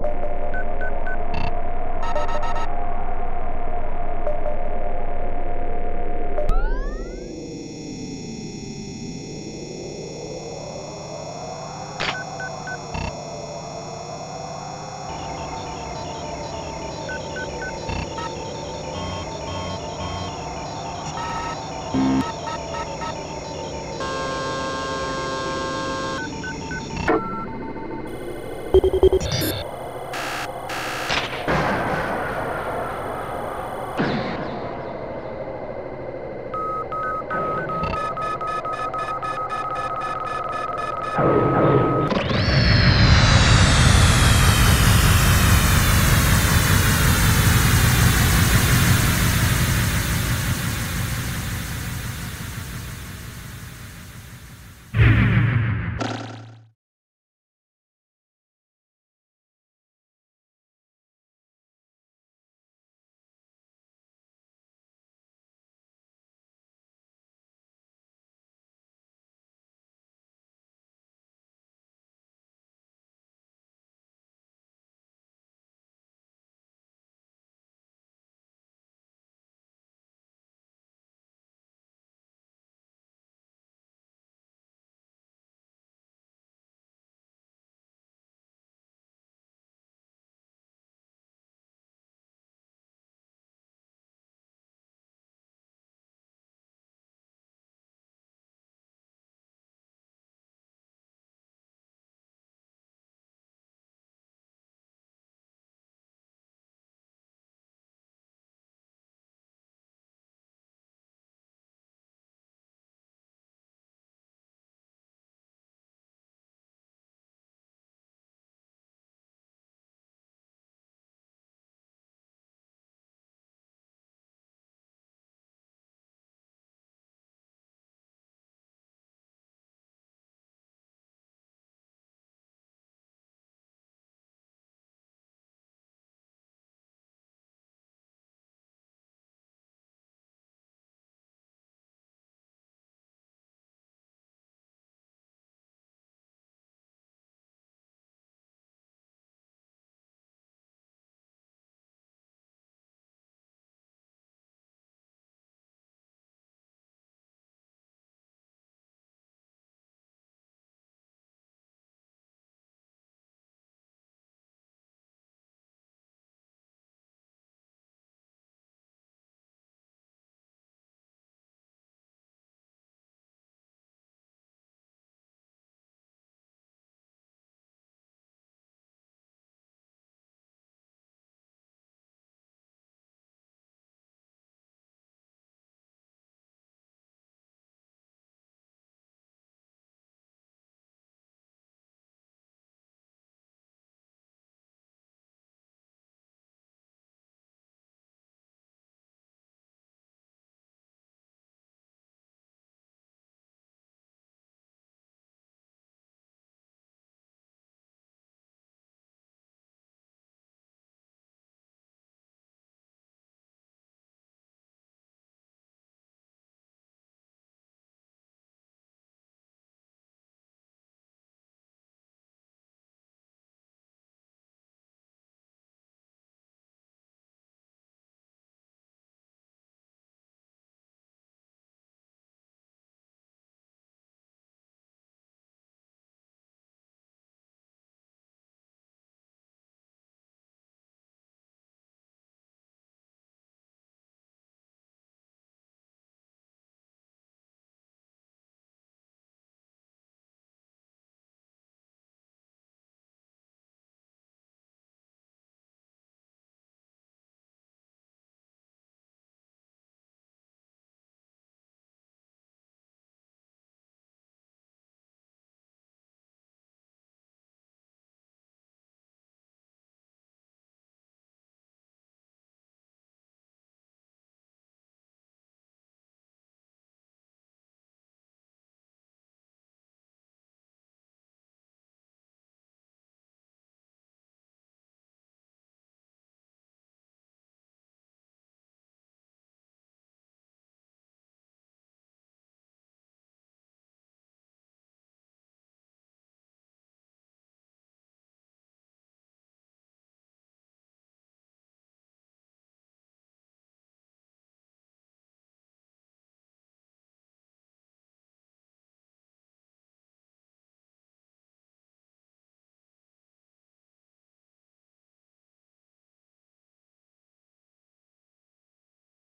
you